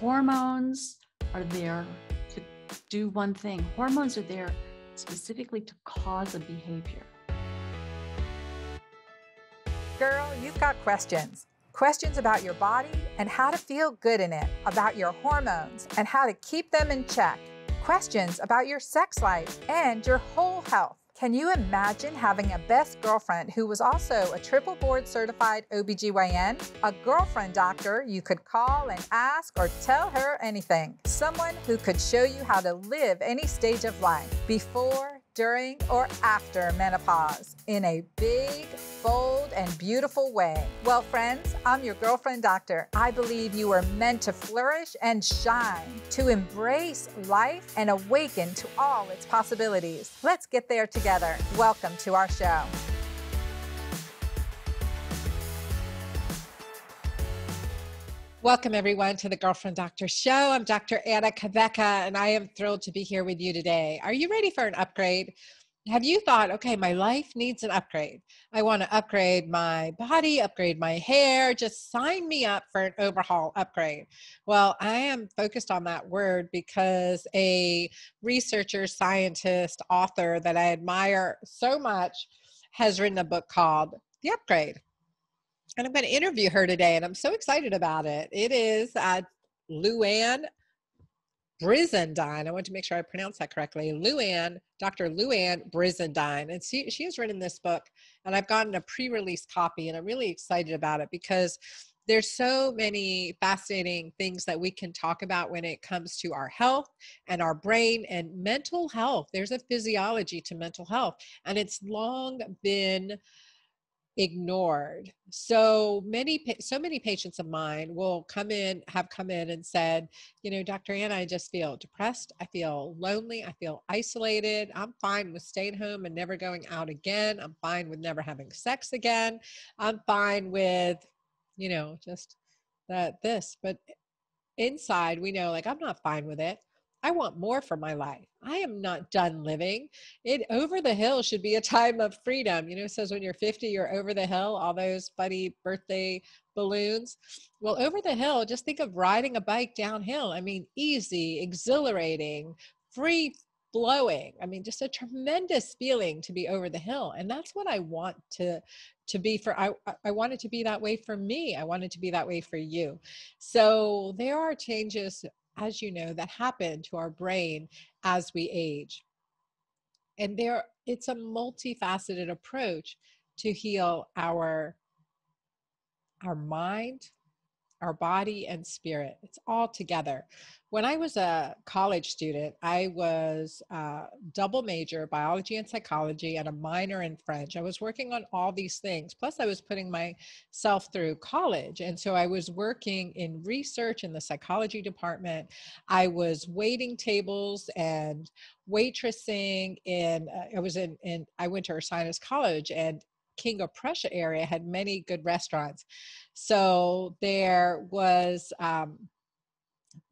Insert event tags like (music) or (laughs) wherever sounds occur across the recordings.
hormones are there to do one thing. Hormones are there specifically to cause a behavior. Girl, you've got questions. Questions about your body and how to feel good in it, about your hormones and how to keep them in check. Questions about your sex life and your whole health. Can you imagine having a best girlfriend who was also a triple board certified OBGYN? A girlfriend doctor you could call and ask or tell her anything. Someone who could show you how to live any stage of life before, during, or after menopause in a big, bold, and beautiful way. Well, friends, I'm your girlfriend doctor. I believe you are meant to flourish and shine, to embrace life and awaken to all its possibilities. Let's get there together. Welcome to our show. Welcome, everyone, to the Girlfriend Doctor Show. I'm Dr. Anna Cabeca, and I am thrilled to be here with you today. Are you ready for an upgrade? Have you thought, okay, my life needs an upgrade? I want to upgrade my body, upgrade my hair, just sign me up for an overhaul upgrade. Well, I am focused on that word because a researcher, scientist, author that I admire so much has written a book called The Upgrade and I'm going to interview her today, and I'm so excited about it. It is uh, Louann Brizendine. I want to make sure I pronounce that correctly. Louann, Dr. Louann Brizendine. And she, she has written this book, and I've gotten a pre release copy, and I'm really excited about it because there's so many fascinating things that we can talk about when it comes to our health and our brain and mental health. There's a physiology to mental health, and it's long been ignored. So many, so many patients of mine will come in, have come in and said, you know, Dr. Anna, I just feel depressed. I feel lonely. I feel isolated. I'm fine with staying home and never going out again. I'm fine with never having sex again. I'm fine with, you know, just that this, but inside we know like I'm not fine with it. I want more for my life. I am not done living. It over the hill should be a time of freedom. You know, it says when you're 50, you're over the hill, all those buddy birthday balloons. Well, over the hill, just think of riding a bike downhill. I mean, easy, exhilarating, free flowing. I mean, just a tremendous feeling to be over the hill. And that's what I want to to be for I I want it to be that way for me. I want it to be that way for you. So there are changes as you know, that happen to our brain as we age. And there, it's a multifaceted approach to heal our our mind, our body and spirit. It's all together. When I was a college student, I was a double major biology and psychology and a minor in French. I was working on all these things. Plus, I was putting myself through college. And so I was working in research in the psychology department. I was waiting tables and waitressing and uh, I was in, in, I went to Ursinus College and King of Prussia area had many good restaurants. So there was um,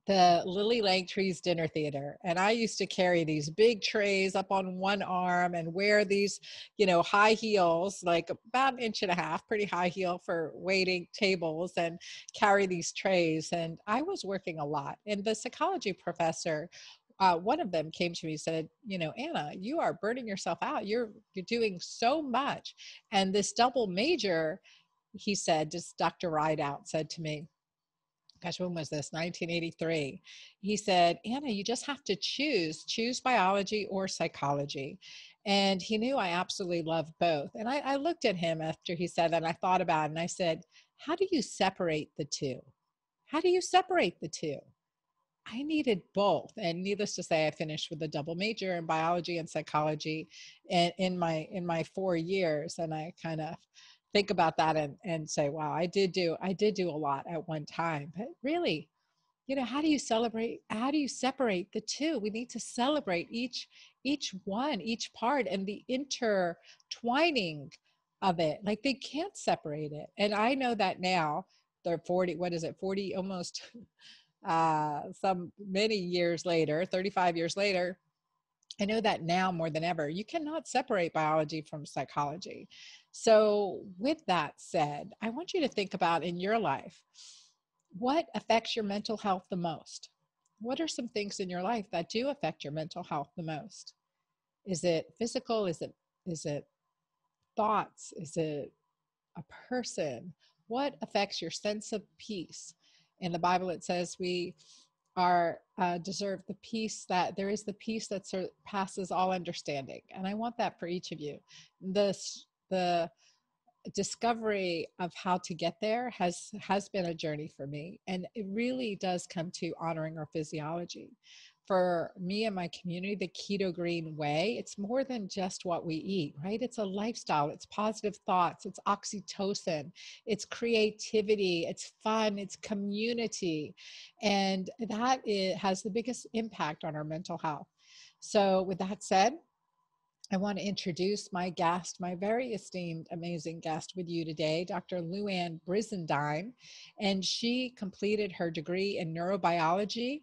the Lily Langtry's Dinner Theater. And I used to carry these big trays up on one arm and wear these, you know, high heels, like about an inch and a half, pretty high heel for waiting tables and carry these trays. And I was working a lot. And the psychology professor uh, one of them came to me and said, you know, Anna, you are burning yourself out. You're you're doing so much. And this double major, he said, just Dr. Rideout said to me, gosh, when was this? 1983. He said, Anna, you just have to choose, choose biology or psychology. And he knew I absolutely love both. And I, I looked at him after he said that and I thought about it and I said, how do you separate the two? How do you separate the two? I needed both. And needless to say, I finished with a double major in biology and psychology in, in my in my four years. And I kind of think about that and, and say, wow, I did do I did do a lot at one time. But really, you know, how do you celebrate, how do you separate the two? We need to celebrate each each one, each part and the intertwining of it. Like they can't separate it. And I know that now. They're 40, what is it, 40 almost (laughs) uh, some many years later, 35 years later, I know that now more than ever, you cannot separate biology from psychology. So, with that said, I want you to think about in your life what affects your mental health the most? What are some things in your life that do affect your mental health the most? Is it physical? Is it is it thoughts? Is it a person? What affects your sense of peace? In the Bible, it says we are uh, deserve the peace that there is the peace that surpasses all understanding, and I want that for each of you. This the discovery of how to get there has has been a journey for me and it really does come to honoring our physiology for me and my community, the keto green way, it's more than just what we eat, right? It's a lifestyle, it's positive thoughts, it's oxytocin, it's creativity, it's fun, it's community. And that has the biggest impact on our mental health. So, with that said, I want to introduce my guest, my very esteemed, amazing guest with you today, Dr. Louann Brizendine. And she completed her degree in neurobiology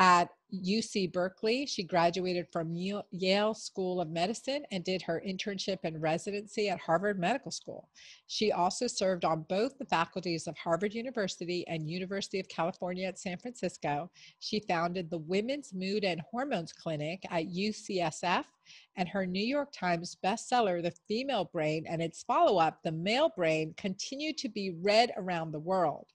at UC Berkeley. She graduated from Yale School of Medicine and did her internship and residency at Harvard Medical School. She also served on both the faculties of Harvard University and University of California at San Francisco. She founded the Women's Mood and Hormones Clinic at UCSF, and her New York Times bestseller, The Female Brain, and its follow up, The Male Brain, continue to be read around the world.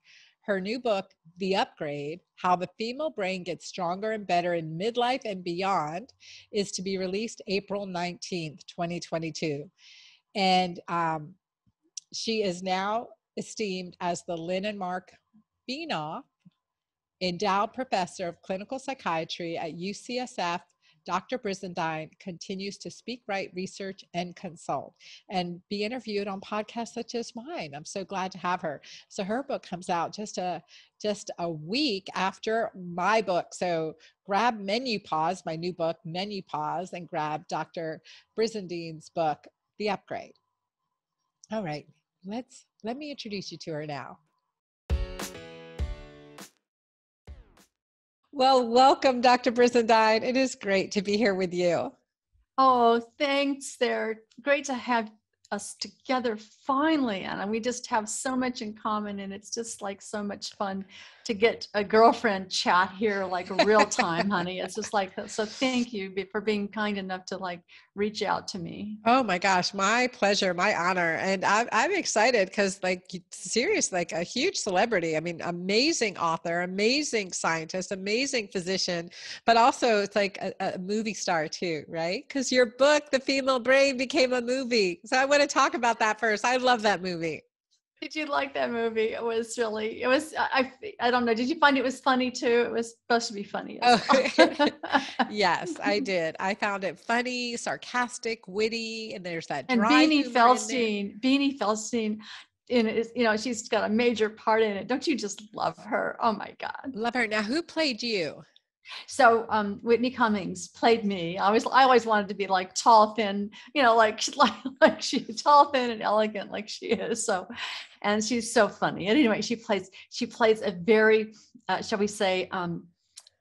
Her new book, The Upgrade How the Female Brain Gets Stronger and Better in Midlife and Beyond, is to be released April 19th, 2022. And um, she is now esteemed as the Lynne and Marc Benioff Endowed Professor of Clinical Psychiatry at UCSF Dr. Brizendine continues to speak, write, research, and consult and be interviewed on podcasts such as mine. I'm so glad to have her. So her book comes out just a just a week after my book. So grab Menopause, my new book, Menopause, and grab Dr. Brizendine's book, The Upgrade. All right, let's let me introduce you to her now. Well, welcome, Dr. Brizendine. It is great to be here with you. Oh, thanks. They're great to have us together finally and we just have so much in common and it's just like so much fun to get a girlfriend chat here like real time honey. It's just like so thank you for being kind enough to like reach out to me. Oh my gosh my pleasure my honor. And i'm, I'm excited because like serious like a huge celebrity. I mean amazing author amazing scientist amazing physician but also it's like a, a movie star too right? Because your book the female brain became a movie. So i want to talk about that first. I love that movie did you like that movie? It was really, it was, I, I don't know. Did you find it was funny too? It was supposed to be funny. Oh, (laughs) yes, I (laughs) did. I found it funny, sarcastic, witty, and there's that. And Beanie Feldstein, Beanie Feldstein, in it, you know, she's got a major part in it. Don't you just love her? Oh my God. Love her. Now, who played you? So um, Whitney Cummings played me. I always I always wanted to be like tall, thin, you know, like (laughs) like like she tall, thin, and elegant like she is. So, and she's so funny. And anyway, she plays she plays a very, uh, shall we say, um,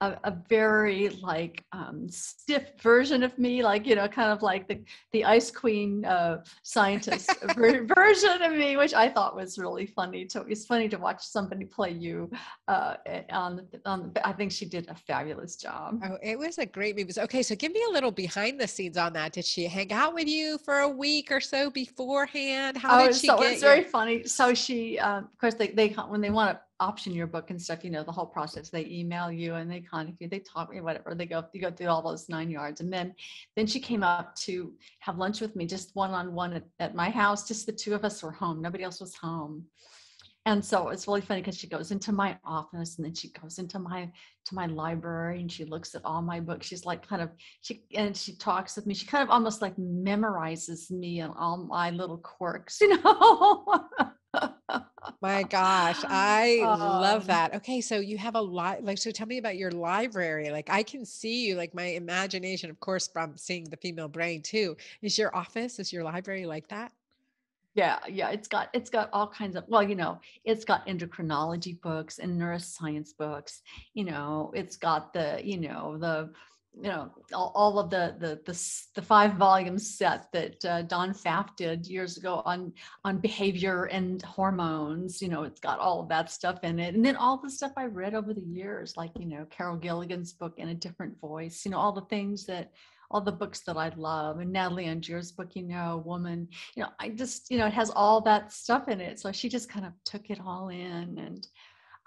a, a very like um, stiff version of me, like you know, kind of like the the ice queen uh, scientist (laughs) version of me, which I thought was really funny. So it's funny to watch somebody play you. Uh, on on, I think she did a fabulous job. Oh, it was a great movie. Okay, so give me a little behind the scenes on that. Did she hang out with you for a week or so beforehand? How oh, did she so get? It's very funny. So she, um, of course, they they when they want to option your book and stuff, you know, the whole process. They email you and they contact you, they talk me, whatever. They go, you go through all those nine yards. And then then she came up to have lunch with me, just one-on-one at, at my house. Just the two of us were home. Nobody else was home. And so it's really funny because she goes into my office and then she goes into my to my library and she looks at all my books. She's like kind of she and she talks with me. She kind of almost like memorizes me and all my little quirks, (laughs) you know. My gosh, I um, love that. Okay, so you have a lot like so tell me about your library. Like I can see you like my imagination of course from seeing the female brain too. Is your office is your library like that? Yeah, yeah, it's got it's got all kinds of well, you know, it's got endocrinology books and neuroscience books. You know, it's got the, you know, the you know all, all of the, the the the five volume set that uh, Don Pfaff did years ago on on behavior and hormones. You know, it's got all of that stuff in it, and then all the stuff I read over the years, like you know Carol Gilligan's book in a different voice. You know, all the things that all the books that I love, and Natalie Angier's book, you know, Woman. You know, I just you know it has all that stuff in it, so she just kind of took it all in and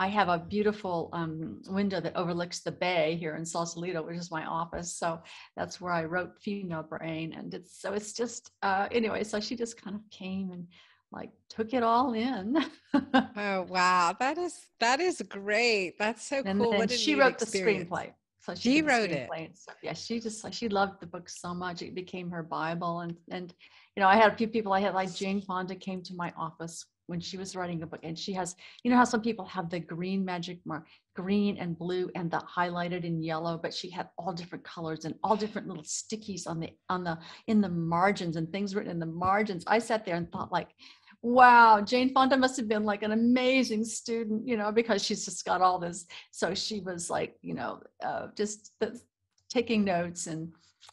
I have a beautiful um, window that overlooks the bay here in Sausalito, which is my office. So that's where I wrote Female Brain. And it's so it's just, uh, anyway, so she just kind of came and like took it all in. (laughs) oh, wow. That is, that is great. That's so and cool. And she wrote experience. the screenplay. So she, she wrote it. Yeah, she just like she loved the book so much it became her Bible. And and you know, I had a few people. I had like Jane Fonda came to my office when she was writing the book and she has you know how some people have the green magic mark green and blue and the highlighted in yellow but she had all different colors and all different little stickies on the on the in the margins and things written in the margins. I sat there and thought like wow jane fonda must have been like an amazing student you know because she's just got all this. So she was like you know uh, just the, taking notes and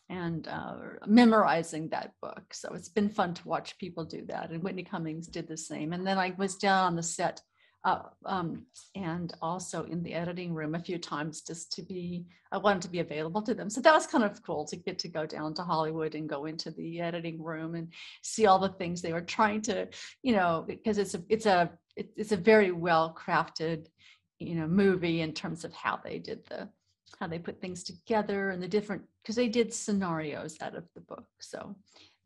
and uh, memorizing that book. So it's been fun to watch people do that. And Whitney Cummings did the same. And then I was down on the set uh, um, and also in the editing room a few times just to be, I wanted to be available to them. So that was kind of cool to get to go down to Hollywood and go into the editing room and see all the things they were trying to, you know, because it's a, it's a, it's a very well crafted, you know, movie in terms of how they did the, how they put things together and the different because they did scenarios out of the book so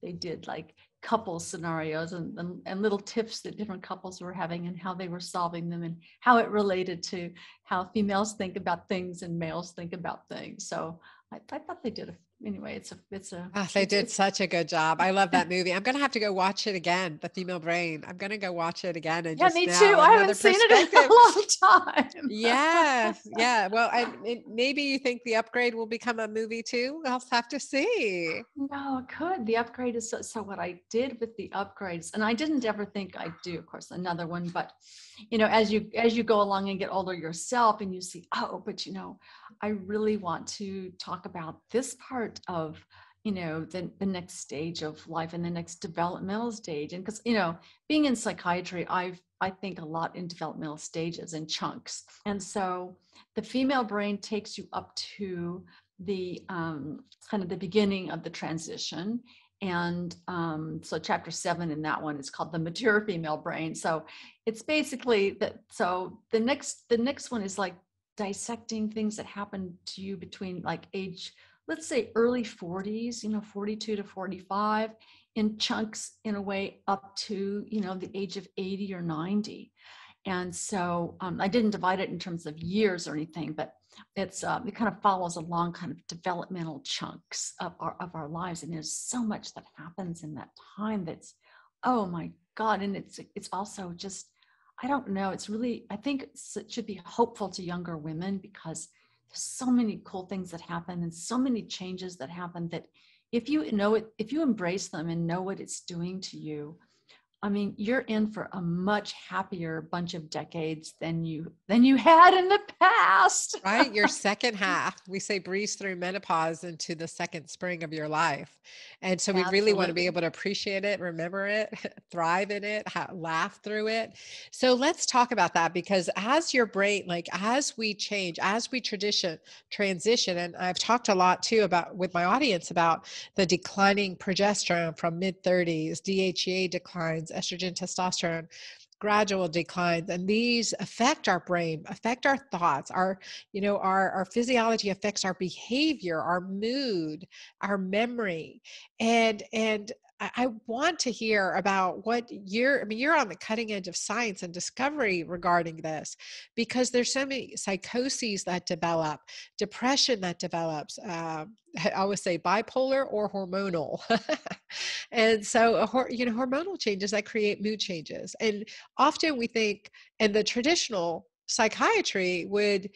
they did like couple scenarios and, and, and, little tips that different couples were having and how they were solving them and how it related to how females think about things and males think about things. So i, I thought they did a anyway, it's a it's a. Oh, they did such a good job. I love that (laughs) movie. I'm gonna have to go watch it again. The Female Brain. I'm gonna go watch it again. And yeah, me too. I haven't seen it in a long time. yeah, (laughs) yeah. Well, I, it, maybe you think the upgrade will become a movie too. I'll have to see. No, it could. The upgrade is so, so. What I did with the upgrades, and I didn't ever think I'd do, of course, another one. But you know, as you as you go along and get older yourself, and you see, oh, but you know, I really want to talk about this part of you know the, the next stage of life and the next developmental stage. And because you know being in psychiatry i've i think a lot in developmental stages and chunks. And so the female brain takes you up to the um, kind of the beginning of the transition. And um, so chapter seven in that one is called the mature female brain. So it's basically that so the next the next one is like dissecting things that happened to you between like age let's say early 40s you know 42 to 45 in chunks in a way up to you know the age of 80 or 90 and so um, i didn't divide it in terms of years or anything but it's uh, it kind of follows along kind of developmental chunks of our of our lives and there's so much that happens in that time that's oh my god and it's it's also just I don't know. It's really, I think it should be hopeful to younger women because so many cool things that happen and so many changes that happen that if you know it, if you embrace them and know what it's doing to you, I mean, you're in for a much happier bunch of decades than you than you had in the past. right, your (laughs) second half. We say breeze through menopause into the second spring of your life, and so we Absolutely. really want to be able to appreciate it, remember it, (laughs) thrive in it, ha- laugh through it. So let's talk about that because as your brain, like as we change, as we tradition transition, and I've talked a lot too about with my audience about the declining progesterone from mid 30s, DHEA declines estrogen, testosterone, gradual declines and these affect our brain affect our thoughts our you know our our physiology affects our behavior our mood our memory and and I want to hear about what you're, I mean, you're on the cutting edge of science and discovery regarding this because there's so many psychoses that develop, depression that develops. Uh, I always say bipolar or hormonal. (laughs) and so, you know, hormonal changes that create mood changes. And often we think, and the traditional psychiatry would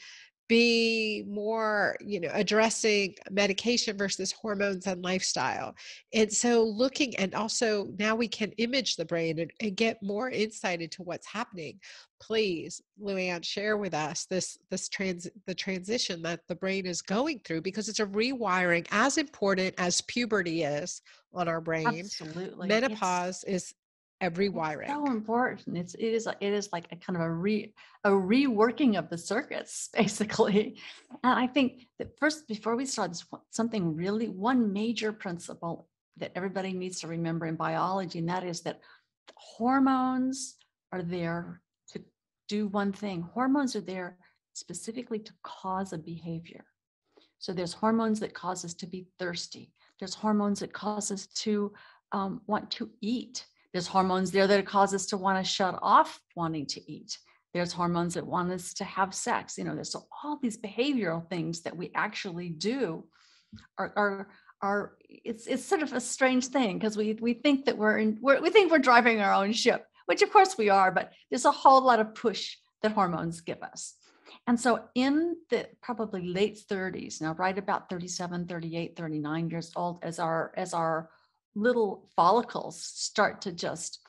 be more you know addressing medication versus hormones and lifestyle. And so looking and also now we can image the brain and, and get more insight into what's happening. Please louann share with us this this trans the transition that the brain is going through because it's a rewiring as important as puberty is on our brain. Absolutely. menopause it's, is every wiring. so important. It's it is it is like a kind of a re a reworking of the circuits (laughs) basically. And I think that first before we start this something really one major principle that everybody needs to remember in biology and that is that hormones are there to do one thing. Hormones are there specifically to cause a behavior. So there's hormones that cause us to be thirsty. There's hormones that cause us to um, want to eat there's hormones there that cause us to want to shut off wanting to eat. There's hormones that want us to have sex. You know, there's so all these behavioral things that we actually do are, are are it's it's sort of a strange thing because we we think that we're in we're, we think we're driving our own ship which of course we are but there's a whole lot of push that hormones give us and so in the probably late 30s now right about 37 38 39 years old as our as our little follicles start to just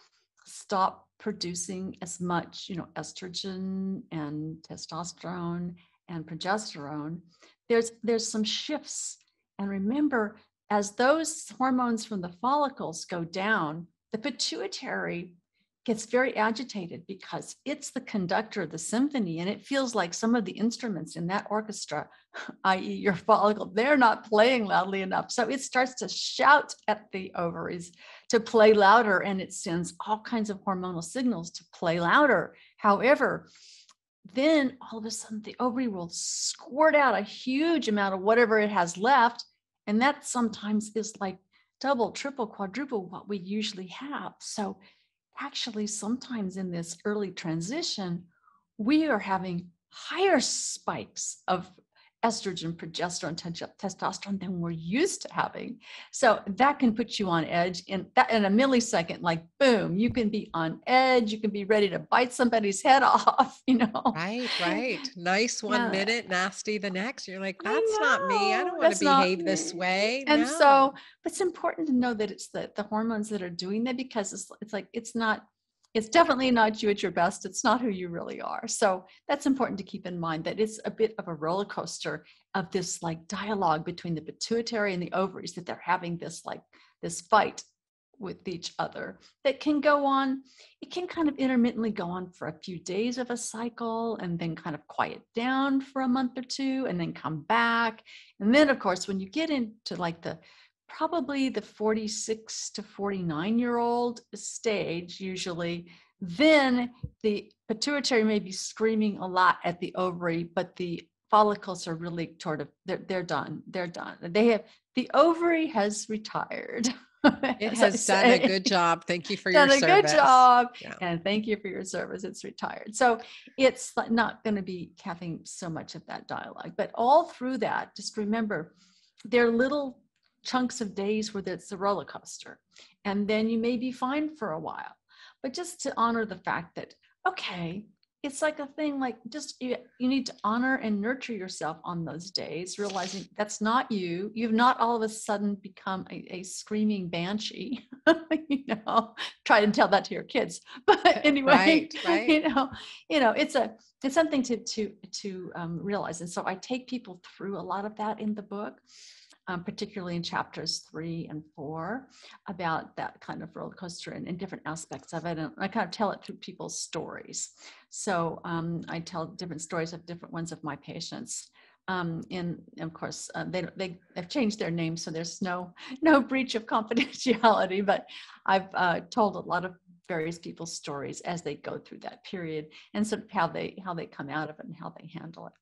stop producing as much, you know, estrogen and testosterone and progesterone, there's there's some shifts. And remember, as those hormones from the follicles go down, the pituitary gets very agitated because it's the conductor of the symphony and it feels like some of the instruments in that orchestra (laughs) i.e your follicle they're not playing loudly enough. So it starts to shout at the ovaries to play louder and it sends all kinds of hormonal signals to play louder. However then all of a sudden the ovary will squirt out a huge amount of whatever it has left and that sometimes is like double triple quadruple what we usually have. So actually sometimes in this early transition, we are having higher spikes of estrogen, progesterone, testosterone than we're used to having. So that can put you on edge in that in a millisecond, like boom, you can be on edge, you can be ready to bite somebody's head (laughs) off, you know. Right, right. Nice one yeah. minute, nasty the next. You're like, that's not me. I don't want to behave this way. And no. so, but it's important to know that it's the, the hormones that are doing that because it's it's like it's not it's definitely not you at your best. It's not who you really are. So that's important to keep in mind that it's a bit of a roller coaster of this like dialogue between the pituitary and the ovaries that they're having this like this fight with each other that can go on. It can kind of intermittently go on for a few days of a cycle and then kind of quiet down for a month or two and then come back. And then, of course, when you get into like the probably the 46 to 49 year old stage usually. Then the pituitary may be screaming a lot at the ovary but the follicles are really sort of they're, they're done they're done. They have the ovary has retired (laughs) it has done a good job. Thank you for done your a service. good job yeah. and thank you for your service. It's retired. So it's not going to be having so much of that dialogue. But all through that just remember they're little chunks of days where it's a roller coaster. And then you may be fine for a while. But just to honor the fact that, okay, it's like a thing like just you, you need to honor and nurture yourself on those days realizing that's not you you've not all of a sudden become a, a screaming banshee (laughs) you know try and tell that to your kids (laughs) but anyway right, (laughs) right. you know you know it's a it's something to to to um, realize and so i take people through a lot of that in the book um, particularly in chapters three and four, about that kind of roller coaster and, and different aspects of it. And I kind of tell it through people's stories. So um, I tell different stories of different ones of my patients. Um, and of course, uh, they they have changed their names, so there's no no breach of (laughs) confidentiality. But I've uh, told a lot of various people's stories as they go through that period, and sort of how they how they come out of it and how they handle it.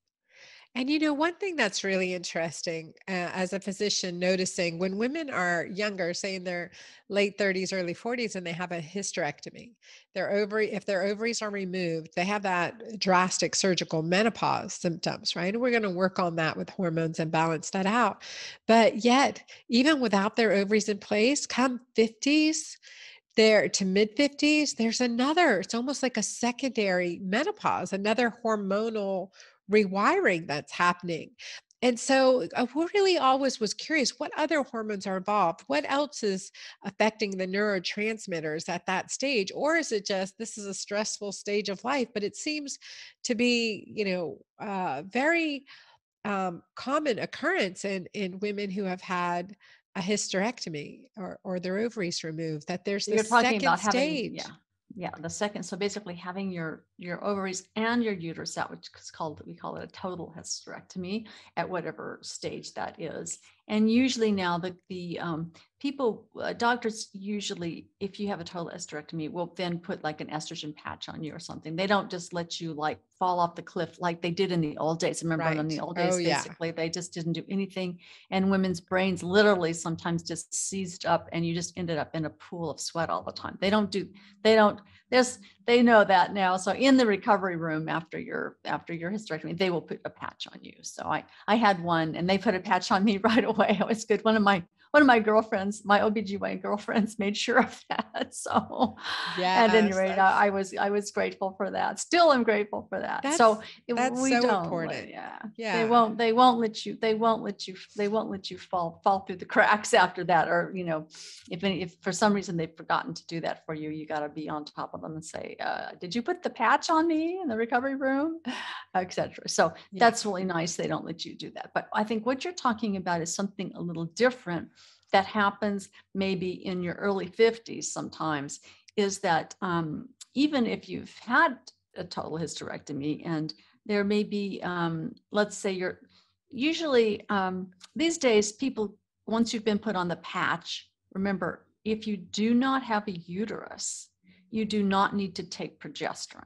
And you know, one thing that's really interesting uh, as a physician, noticing when women are younger, say in their late 30s, early 40s, and they have a hysterectomy, their ovary, if their ovaries are removed, they have that drastic surgical menopause symptoms, right? And we're going to work on that with hormones and balance that out. But yet, even without their ovaries in place, come 50s, there to mid 50s, there's another, it's almost like a secondary menopause, another hormonal rewiring that's happening and so I really always was curious what other hormones are involved? What else is affecting the neurotransmitters at that stage? Or is it just this is a stressful stage of life? But it seems to be, you know, uh, very um, common occurrence in, in women who have had a hysterectomy or, or their ovaries removed, that there's You're this second about having, stage. yeah, yeah, the second. So basically having your your ovaries and your uterus out, which is called we call it a total hysterectomy at whatever stage that is. And usually now the the um, people uh, doctors usually if you have a total hysterectomy will then put like an estrogen patch on you or something. They don't just let you like fall off the cliff like they did in the old days. Remember in the old days, Oh, yeah. basically they just didn't do anything, and women's brains literally sometimes just seized up, and you just ended up in a pool of sweat all the time. They don't do they don't there's they know that now. So in the recovery room after your after your hysterectomy they will put a patch on you. So i i had one and they put a patch on me (laughs) right away. It was good. One of my one of my girlfriends my obgyn girlfriends (laughs) made sure of that. (laughs) So at any rate I, I was i was grateful for that. Still am grateful for that. So That's- it- that's we so don't important. yeah. Yeah. they won't they won't let you they won't let you they won't let you fall fall through the (laughs) cracks after that or you know if any, if for some reason they've forgotten to do that for you you got to be on top of them and say uh, did you put the patch on me in the recovery room? etc so Yeah. that's really nice they don't let you do that. But i think what you're talking about is something a little different that happens maybe in your early 50s sometimes is that um, even if you've had a total hysterectomy and there may be um, let's say you're usually um, these days people once you've been put on the patch remember if you do not have a uterus you do not need to take progesterone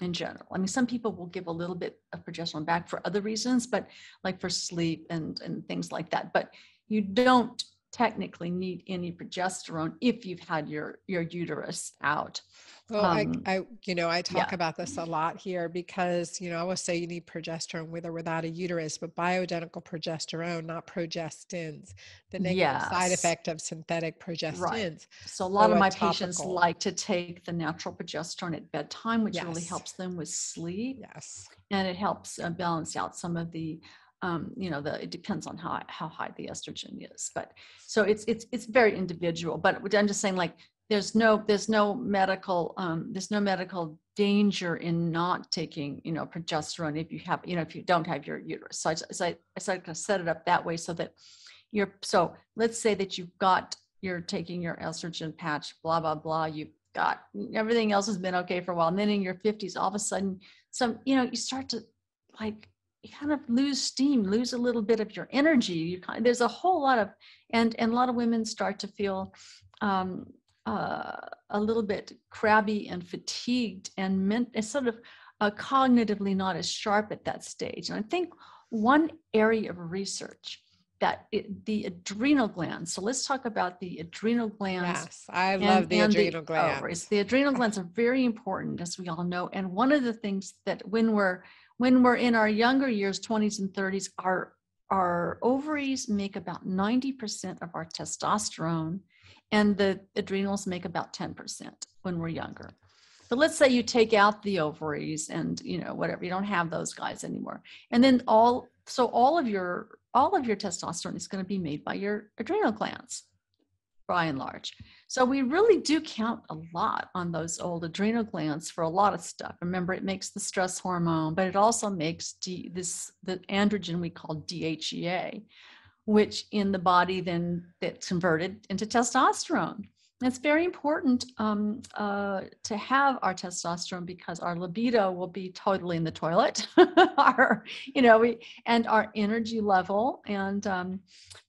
in general. I mean some people will give a little bit of progesterone back for other reasons but like for sleep and and things like that. But you don't technically need any progesterone if you've had your your uterus out Well, Um, I, I, you know, I talk yeah. about this a lot here because, you know, I always say you need progesterone with or without a uterus, but bioidentical progesterone, not progestins, the negative side effect of synthetic progestins. right. So a lot of my patients like to take the natural progesterone at bedtime, which really helps them with sleep, Yes. and it helps uh, balance out some of the, um, you know, the it depends on how how high the estrogen is. But so it's it's it's very individual. But I'm just saying, like, there's no there's no medical um, there's no medical danger in not taking you know progesterone if you have you know if you don't have your uterus. So I so I, I started to set it up that way so that you're so let's say that you've got you're taking your estrogen patch, blah blah blah. You've got everything else has been okay for a while, and then in your 50s, all of a sudden, some you know you start to like you kind of lose steam, lose a little bit of your energy. You kind there's a whole lot of and and a lot of women start to feel um, uh, a little bit crabby and fatigued and meant and sort of uh, cognitively not as sharp at that stage. And I think one area of research that it, the adrenal glands. So let's talk about the adrenal glands Yes. I and- love the adrenal ovaries. glands. The adrenal glands are very important, as we all know. And one of the things that when we're when we're in our younger years, 20s and 30s, our our ovaries make about 90% of our testosterone, and the adrenals make about 10% when we're younger. But let's say you take out the ovaries and you know whatever, you don't have those guys anymore. And then all so all of your all of your testosterone is going to be made by your adrenal glands by and large. So we really do count a lot on those old adrenal glands for a lot of stuff. Remember, it makes the stress hormone, but it also makes D, this the androgen we call DHEA, which in the body then gets converted into testosterone. It's very important um, uh, to have our testosterone because our libido will be totally in the toilet. (laughs) our, you know, we and our energy level and um,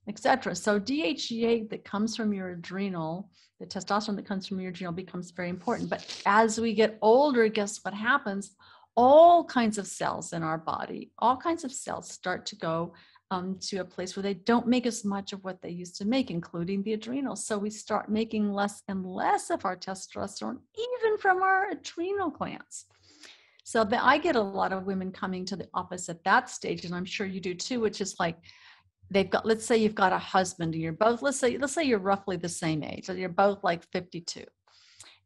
etc. So DHEA that comes from your adrenal, the testosterone that comes from your adrenal becomes very important. But as we get older, guess what happens? All kinds of cells in our body, all kinds of cells start to go um, to a place where they don't make as much of what they used to make, including the adrenals. So we start making less and less of our testosterone, even from our adrenal glands. So that I get a lot of women coming to the office at that stage, and I'm sure you do too, which is like they've got let's say you've got a husband and you're both let's say let's say you're roughly the same age so you're both like 52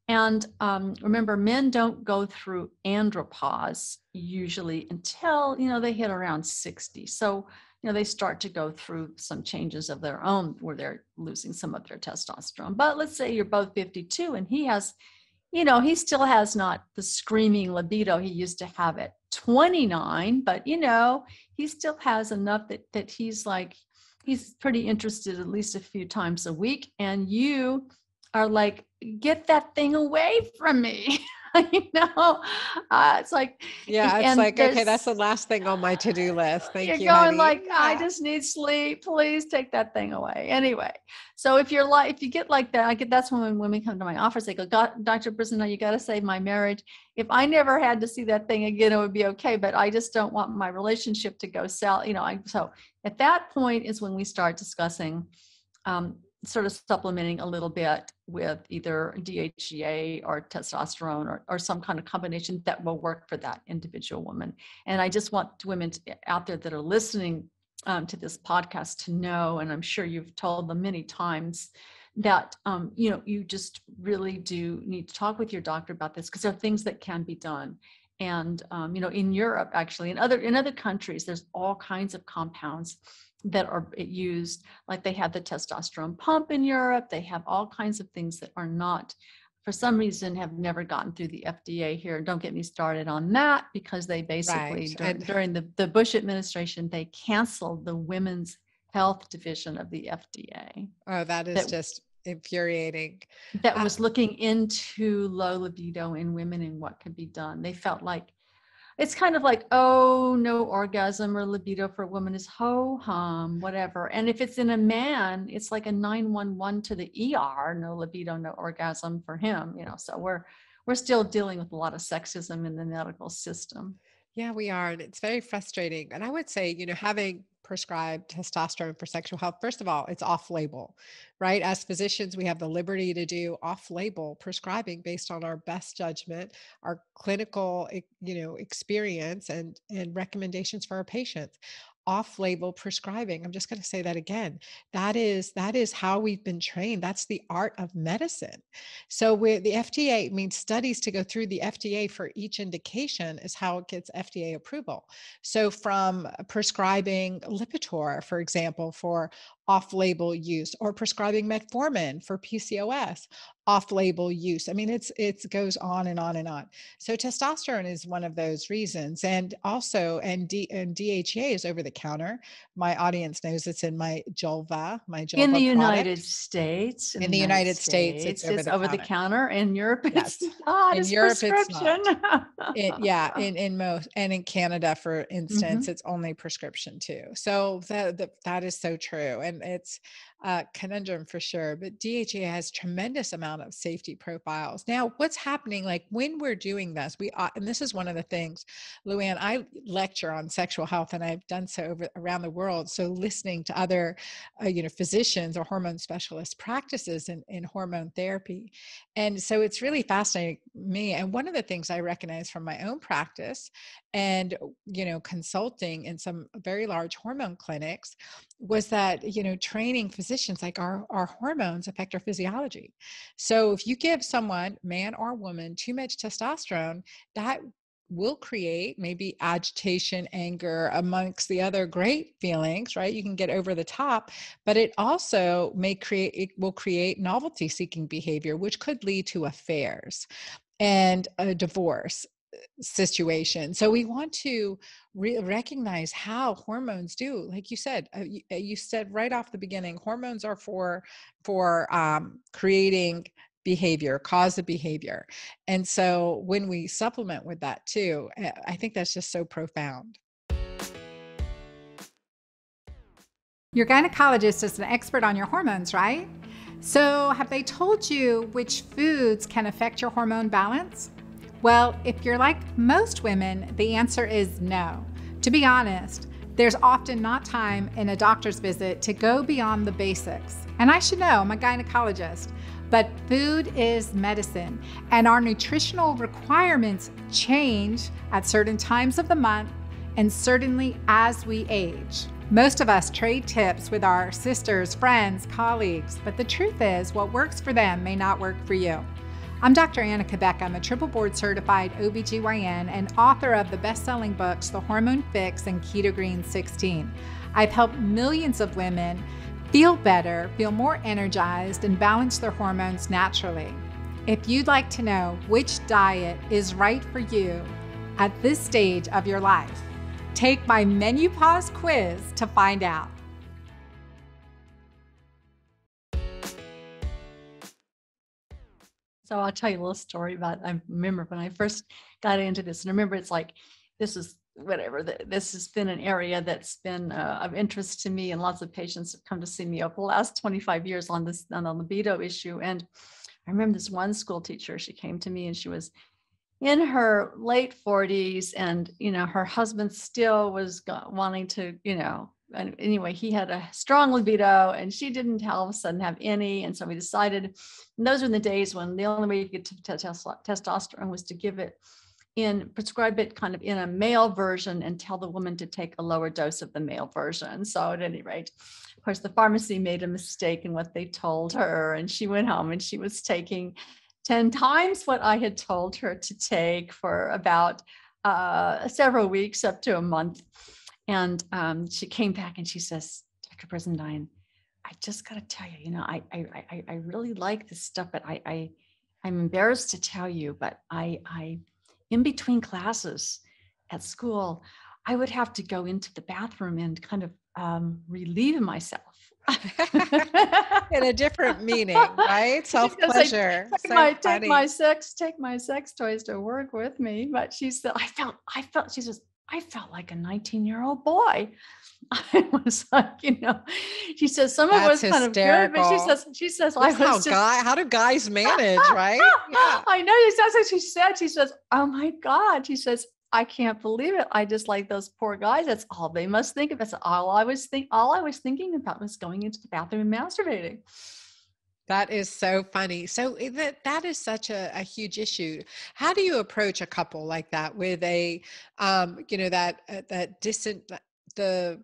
And um, remember, men don't go through andropause usually until you know they hit around 60. So you know they start to go through some changes of their own where they're losing some of their testosterone. But let's say you're both 52 and he has, you know, he still has not the screaming libido he used to have at 29, but you know, he still has enough that that he's like he's pretty interested at least a few times a week and you are like, get that thing away from me. (laughs) you know, uh, it's like, yeah, it's like, okay, that's the last thing on my to do list. Thank you're you. You're going honey. like, yeah. I just need sleep. Please take that thing away. Anyway, so if you're like, if you get like that, I get that's when when women come to my office, they go, Dr. Brizendine, you got to save my marriage. If I never had to see that thing again, it would be okay. But I just don't want my relationship to go south. You know, I, so at that point is when we start discussing um, sort of supplementing a little bit with either DHEA or testosterone or, or some kind of combination that will work for that individual woman. And I just want women to, out there that are listening um, to this podcast to know, and I'm sure you've told them many times, that um, you know you just really do need to talk with your doctor about this because there are things that can be done and um, you know in europe actually in other in other countries there's all kinds of compounds that are used like they have the testosterone pump in europe they have all kinds of things that are not for some reason have never gotten through the fda here don't get me started on that because they basically Right. dur- And- during the, the bush administration they canceled the women's health division of the fda Oh, that is that- just infuriating. that Uh, was looking into low libido in women and what could be done. They felt like it's kind of like, oh, no orgasm or libido for a woman is ho hum, whatever. And if it's in a man, it's like a 911 to the ER, no libido, no orgasm for him, you know. So we're we're still dealing with a lot of sexism in the medical system. Yeah, we are. And it's very frustrating. And I would say, you know, having prescribed testosterone for sexual health, first of all, it's off label, right? As physicians, we have the liberty to do off label prescribing based on our best judgment, our clinical, you know, experience and, and recommendations for our patients. Off label prescribing. I'm just going to say that again. That is that is how we've been trained. That's the art of medicine. So the FDA means studies to go through the FDA for each indication is how it gets FDA approval. So from uh, prescribing Lipitor, for example, for off-label use, or prescribing metformin for PCOS, off-label use. I mean, it's it goes on and on and on. So testosterone is one of those reasons, and also and D, and DHEA is over the counter. My audience knows it's in my Julva, my Julva in the product. United States. In the United States, it's over the over the counter. In Europe, (laughs) Yes. it's not. In it's Europe, it's not. it, yeah (laughs) in in most and in canada for Mm-hmm. instance it's only prescription too so that that, that is so true and it's a conundrum for sure but dha has tremendous amount of safety profiles. Now what's happening like when we're doing this we ought- and this is one of the things louann i lecture on sexual health and i've done so over around the world so listening to other uh, you know physicians or hormone specialist practices in, in hormone therapy. And so it's really fascinating me and one of the things i recognize from my own practice and you know consulting in some very large hormone clinics was that you know training physicians like our, our hormones affect our physiology. So if you give someone man or woman too much testosterone that will create maybe agitation anger amongst the other great feelings right? You can get over the top but it also may create it will create novelty seeking behavior which could lead to affairs and a divorce situation so we want to re- recognize how hormones do like you said uh, you, uh, you said right off the beginning hormones are for for um, creating behavior cause of behavior and so when we supplement with that too uh, i think that's just so profound Your gynecologist is an expert on your hormones, right? So, have they told you which foods can affect your hormone balance? Well, if you're like most women, the answer is no. To be honest, there's often not time in a doctor's visit to go beyond the basics. And I should know, I'm a gynecologist. But food is medicine, and our nutritional requirements change at certain times of the month and certainly as we age. Most of us trade tips with our sisters, friends, colleagues, but the truth is, what works for them may not work for you. I'm Dr. Anna Beck. I'm a triple board certified OBGYN and author of the best selling books, The Hormone Fix and Keto Green 16. I've helped millions of women feel better, feel more energized, and balance their hormones naturally. If you'd like to know which diet is right for you at this stage of your life, take my menopause quiz to find out. I'll tell you a little story about. I remember when I first got into this, and I remember it's like this is whatever. This has been an area that's been uh, of interest to me, and lots of patients have come to see me over the last 25 years on this on the libido issue. And I remember this one school teacher. She came to me, and she was in her late 40s, and you know her husband still was wanting to, you know, anyway, he had a strong libido and she didn't all of a sudden have any. And so we decided, those were the days when the only way you could get testosterone was to give it in, prescribe it kind of in a male version and tell the woman to take a lower dose of the male version. So at any rate, of course, the pharmacy made a mistake in what they told her. And she went home and she was taking 10 times what I had told her to take for about uh, several weeks up to a month. And um, she came back and she says, Dr. Brizendine, I just got to tell you, you know, I, I, I, I really like this stuff, but I, I, I'm embarrassed to tell you, but I, I, in between classes at school, I would have to go into the bathroom and kind of um, relieve myself. (laughs) in a different meaning, right? (laughs) Self pleasure. Take, so my, take my sex, take my sex toys to work with me. But she said, I felt, I felt. She says, I felt like a 19 year old boy. (laughs) I was like, you know, she says some of us kind of good, but she says, she says, That's I was how, just, guy, how do guys manage, right? Yeah. (laughs) I know. That's what she said. She says, oh my God. She says, I can't believe it. I just like those poor guys. That's all they must think of. That's all I was think. All I was thinking about was going into the bathroom and masturbating. That is so funny. So eh, that that is such a, a, huge issue. How do you approach a couple like that with a, um, you know, that uh, that distant the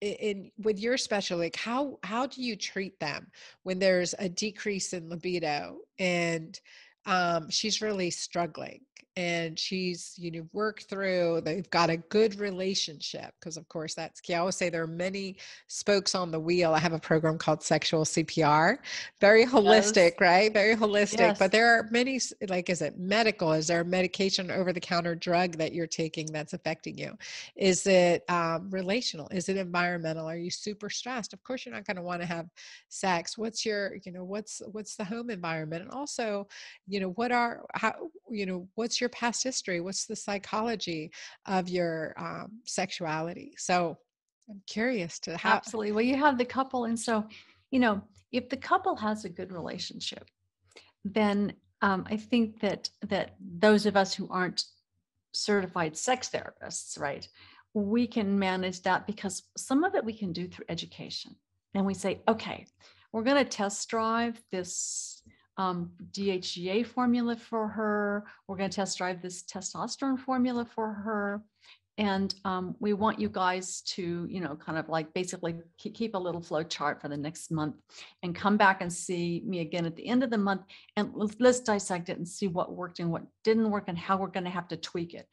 in with your special like how how do you treat them when there's a decrease in libido and um, she's really struggling and she's you know worked through they've got a good relationship because of course that's key. I always say there are many spokes on the wheel. I have a program called sexual cpr very holistic yes. right? Very holistic yes. but there are many like is it medical? Is there a medication over the counter drug that you're taking that's affecting you? Is it um, relational? Is it environmental? Are you super stressed? Of course you're not going to want to have sex. What's your you know what's what's the home environment? And also you know what are how you know what's your past history? What's the psychology of your um, sexuality? So I'm curious to how. Absolutely. Well, you have the couple. And so, you know, if the couple has a good relationship, then um, I think that that those of us who aren't certified sex therapists, right, we can manage that because some of it we can do through education. And we say, okay, we're going to test drive this um, DHEA formula for her. We're going to test drive this testosterone formula for her. And um, we want you guys to, you know, kind of like basically keep a little flow chart for the next month and come back and see me again at the end of the month. And let's, let's dissect it and see what worked and what didn't work and how we're going to have to tweak it.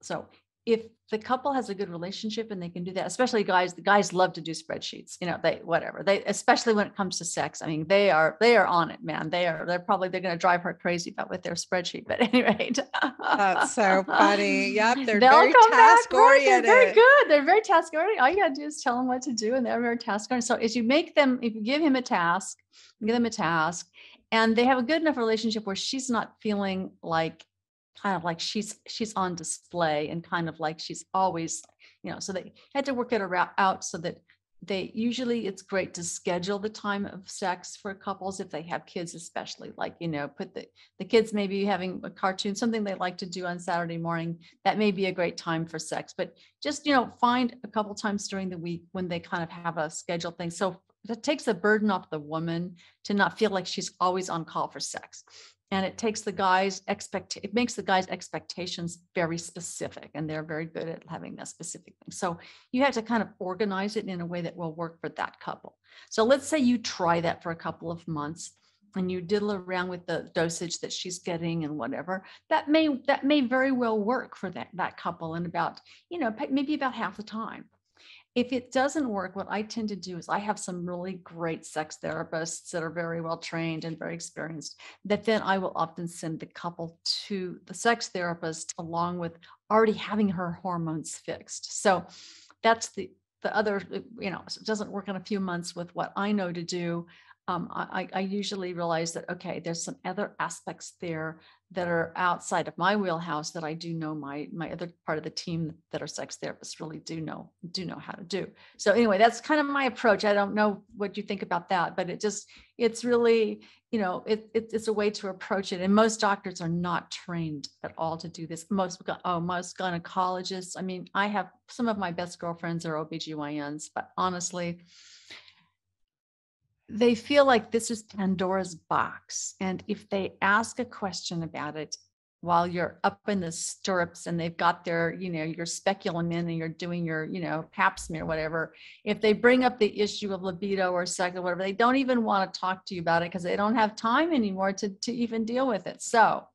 So if the couple has a good relationship and they can do that especially guys the guys love to do spreadsheets you know they whatever they especially when it comes to sex i mean they are they are on it man they are they're probably they're going to drive her crazy about with their spreadsheet but (laughs) anyway that's so funny. Yep they're They'll very task oriented they're very good. They're very task oriented. All you got to do is tell them what to do and they're very task oriented. So as you make them if you give him a task give them a task and they have a good enough relationship where she's not feeling like kind of like she's she's on display and kind of like she's always you know so they had to work it around out so that they usually it's great to schedule the time of sex for couples if they have kids especially like you know put the the kids maybe having a cartoon something they like to do on saturday morning that may be a great time for sex but just you know find a couple times during the week when they kind of have a scheduled thing so that takes the burden off the woman to not feel like she's always on call for sex and it takes the guys expect it makes the guys expectations very specific and they're very good at having that specific thing. So you have to kind of organize it in a way that will work for that couple. So let's say you try that for a couple of months and you diddle around with the dosage that she's getting and whatever. That may that may very well work for that that couple in about you know maybe about half the time if it doesn't work what i tend to do is i have some really great sex therapists that are very well trained and very experienced that then i will often send the couple to the sex therapist along with already having her hormones fixed. So that's the the other you know it doesn't work in a few months with what i know to do um, I, I usually realize that okay, there's some other aspects there that are outside of my wheelhouse that I do know my my other part of the team that are sex therapists really do know do know how to do. So anyway, that's kind of my approach. I don't know what you think about that, but it just it's really you know it, it it's a way to approach it. And most doctors are not trained at all to do this. Most oh most gynecologists. I mean, I have some of my best girlfriends are OBGYNs, but honestly they feel like this is Pandora's box. And if they ask a question about it while you're up in the stirrups and they've got their, you know, your speculum in and you're doing your, you know, pap smear, or whatever, if they bring up the issue of libido or sex or whatever, they don't even want to talk to you about it because they don't have time anymore to, to even deal with it. So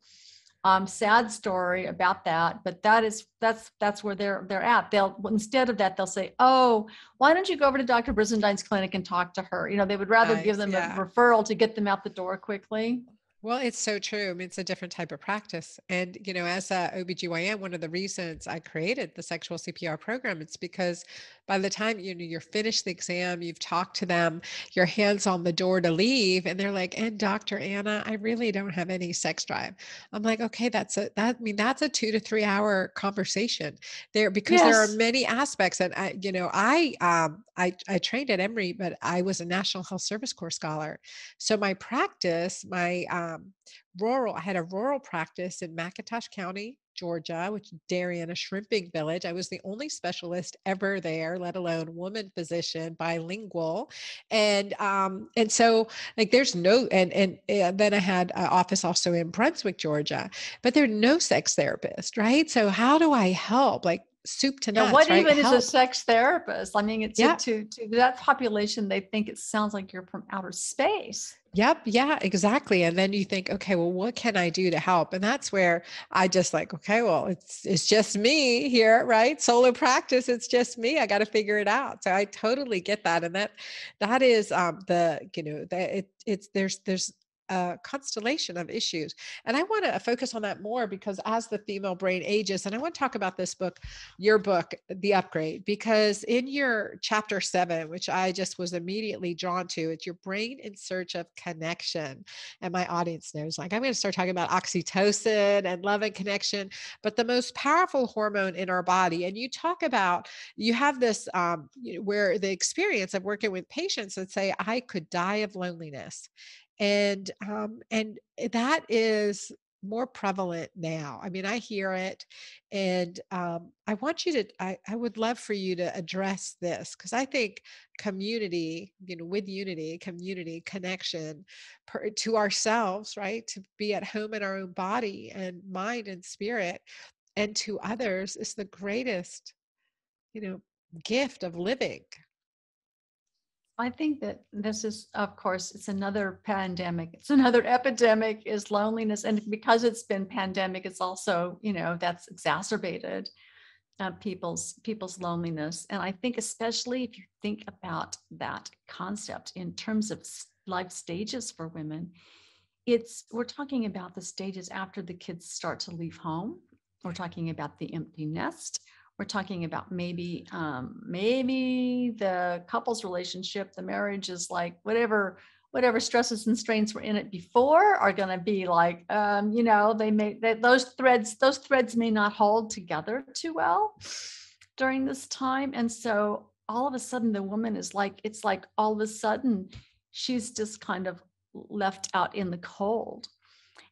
um, sad story about that, but that is that's that's where they're they're at. They'll instead of that they'll say, "Oh, why don't you go over to Dr. Brizendine's clinic and talk to her?" You know, they would rather give them yeah. a referral to get them out the door quickly. Well, it's so true. I mean, it's a different type of practice. And, you know, as a OBGYN, one of the reasons I created the sexual CPR program, it's because by the time you know you're finished the exam, you've talked to them, your hands on the door to leave, and they're like, and Dr. Anna, I really don't have any sex drive. I'm like, okay, that's a that I mean, that's a two to three hour conversation there because yes. there are many aspects. And I, you know, I um I I trained at Emory, but I was a National Health Service Corps scholar. So my practice, my um rural, I had a rural practice in McIntosh County, Georgia, which Darien, a shrimping village. I was the only specialist ever there, let alone woman physician, bilingual, and um, and so like there's no and and, then I had an office also in Brunswick, Georgia, but there's no sex therapist, right? So how do I help? Like soup to nuts. Now, what right? even Help. is a sex therapist? I mean, it's yeah. to, to that population, they think it sounds like you're from outer space. Yep. Yeah, exactly. And then you think, okay, well, what can I do to help? And that's where I just like, okay, well, it's it's just me here, right? Solo practice, it's just me. I got to figure it out. So I totally get that. And that that is um the, you know, that it it's there's there's a constellation of issues. And I want to focus on that more because as the female brain ages, and I want to talk about this book, your book, The Upgrade, because in your chapter seven, which I just was immediately drawn to, it's your brain in search of connection. And my audience knows, like, I'm going to start talking about oxytocin and love and connection, but the most powerful hormone in our body. And you talk about, you have this um, where the experience of working with patients that say, I could die of loneliness and um, and that is more prevalent now. I mean, I hear it, and um, I want you to. I, I would love for you to address this because I think community, you know, with unity, community connection per, to ourselves, right, to be at home in our own body and mind and spirit, and to others is the greatest, you know, gift of living. I think that this is, of course, it's another pandemic. It's another epidemic is loneliness. And because it's been pandemic, it's also, you know, that's exacerbated uh, people's people's loneliness. And I think especially if you think about that concept in terms of life stages for women, it's we're talking about the stages after the kids start to leave home. We're talking about the empty nest we're talking about maybe um, maybe the couple's relationship the marriage is like whatever whatever stresses and strains were in it before are going to be like um, you know they may they, those threads those threads may not hold together too well during this time. And so all of a sudden the woman is like it's like all of a sudden she's just kind of left out in the cold.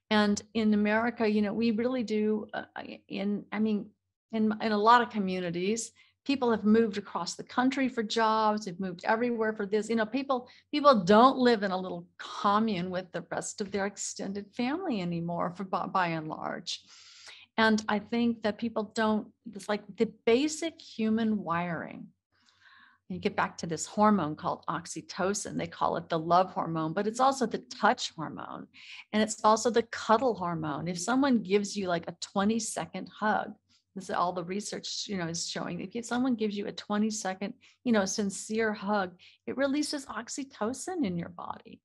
And in america you know we really do uh, in i mean in, in a lot of communities people have moved across the country for jobs they've moved everywhere for this you know people people don't live in a little commune with the rest of their extended family anymore for by, by and large and i think that people don't it's like the basic human wiring you get back to this hormone called oxytocin. They call it the love hormone, but it's also the touch hormone. And it's also the cuddle hormone. If someone gives you like a 20 second hug, this is all the research, you know, is showing. If someone gives you a 20 second, you know, sincere hug, it releases oxytocin in your body.